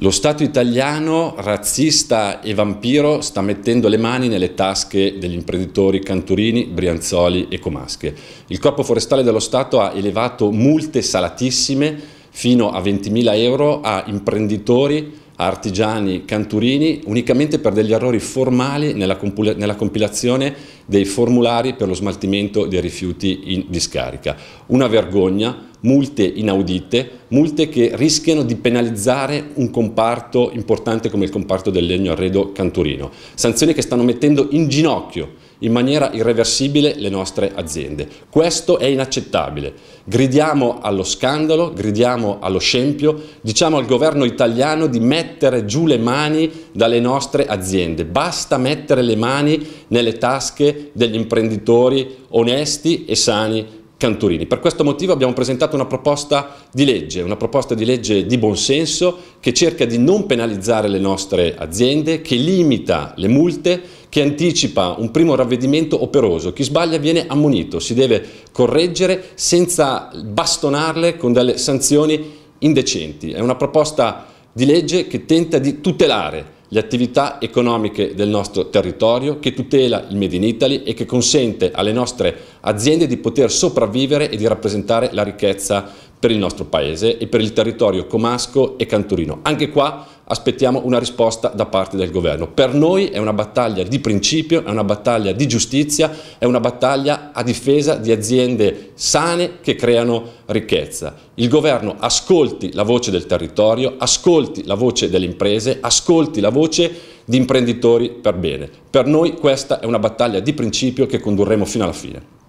Lo Stato italiano, razzista e vampiro, sta mettendo le mani nelle tasche degli imprenditori canturini, brianzoli e comasche. Il Corpo Forestale dello Stato ha elevato multe salatissime fino a 20.000 euro a imprenditori, artigiani canturini unicamente per degli errori formali nella, compilazione dei formulari per lo smaltimento dei rifiuti in discarica. Una vergogna, multe inaudite, multe che rischiano di penalizzare un comparto importante come il comparto del legno arredo canturino. Sanzioni che stanno mettendo in ginocchio in maniera irreversibile le nostre aziende. Questo è inaccettabile. Gridiamo allo scandalo, gridiamo allo scempio, diciamo al governo italiano di mettere giù le mani dalle nostre aziende. Basta mettere le mani nelle tasche degli imprenditori onesti e sani Canturini. Per questo motivo abbiamo presentato una proposta di legge, una proposta di legge di buonsenso che cerca di non penalizzare le nostre aziende, che limita le multe, che anticipa un primo ravvedimento operoso. Chi sbaglia viene ammonito, si deve correggere senza bastonarle con delle sanzioni indecenti. È una proposta di legge che tenta di tutelare le attività economiche del nostro territorio, che tutela il Made in Italy e che consente alle nostre aziende di poter sopravvivere e di rappresentare la ricchezza per il nostro paese e per il territorio comasco e canturino. Anche qua aspettiamo una risposta da parte del governo. Per noi è una battaglia di principio, è una battaglia di giustizia, è una battaglia a difesa di aziende sane che creano ricchezza. Il governo ascolti la voce del territorio, ascolti la voce delle imprese, ascolti la voce di imprenditori per bene. Per noi questa è una battaglia di principio che condurremo fino alla fine.